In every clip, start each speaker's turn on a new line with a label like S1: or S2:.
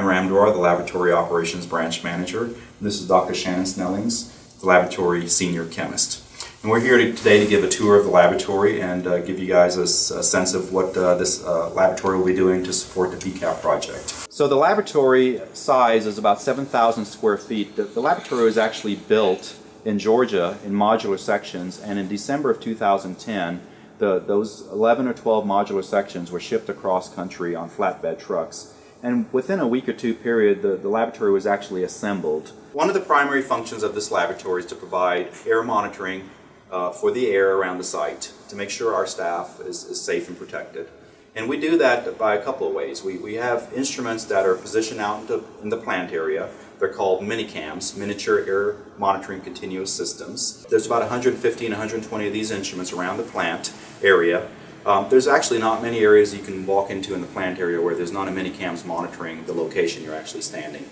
S1: Brian Ramdor, the Laboratory Operations Branch Manager. And this is Dr. Shannon Snellings, the Laboratory Senior Chemist. And we're here to, today to give a tour of the laboratory and uh, give you guys a, a sense of what uh, this uh, laboratory will be doing to support the PCAPP project. So the laboratory size is about 7,000 square feet. The, the laboratory was actually built in Georgia in modular sections and in December of 2010 the, those 11 or 12 modular sections were shipped across country on flatbed trucks. And within a week or two period, the, the laboratory was actually assembled. One of the primary functions of this laboratory is to provide air monitoring uh, for the air around the site to make sure our staff is, is safe and protected. And we do that by a couple of ways. We, we have instruments that are positioned out into, in the plant area. They're called minicams, miniature air monitoring continuous systems. There's about 150 and 120 of these instruments around the plant area. Um, there's actually not many areas you can walk into in the plant area where there's not a minicams monitoring the location you're actually standing.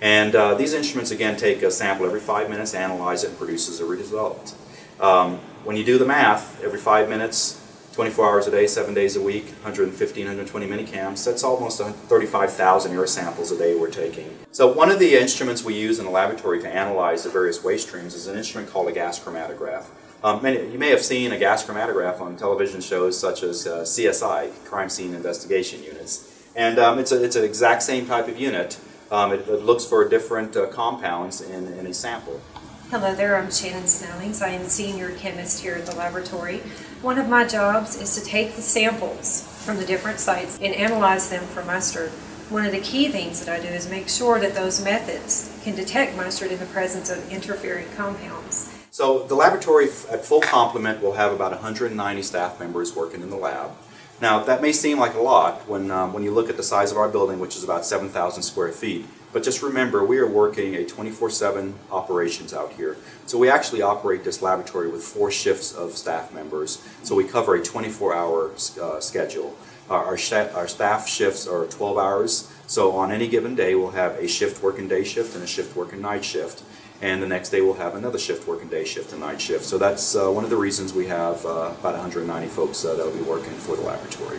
S1: And uh, these instruments again take a sample every five minutes, analyze it, and produces a result. Um, when you do the math, every five minutes, 24 hours a day, seven days a week, 115, 120 minicams, that's almost 35,000 air samples a day we're taking. So one of the instruments we use in the laboratory to analyze the various waste streams is an instrument called a gas chromatograph. Um, many, you may have seen a gas chromatograph on television shows such as uh, CSI, Crime Scene Investigation Units. And um, it's, a, it's an exact same type of unit. Um, it, it, looks for different uh, compounds in, in a sample.
S2: Hello there, I'm Shannon Snellings. I am senior chemist here at the laboratory. One of my jobs is to take the samples from the different sites and analyze them for mustard. One of the key things that I do is make sure that those methods can detect mustard in the presence of interfering compounds.
S1: So the laboratory at full complement will have about 190 staff members working in the lab. Now that may seem like a lot when, um, when you look at the size of our building, which is about 7,000 square feet. But just remember, we are working a 24-7 operations out here. So we actually operate this laboratory with four shifts of staff members. So we cover a 24-hour uh, schedule. Our, our staff shifts are 12 hours. So on any given day, we'll have a shift working day shift and a shift working night shift. And the next day we'll have another shift working day shift and night shift. So that's uh, one of the reasons we have uh, about 190 folks uh, that will be working for the laboratory.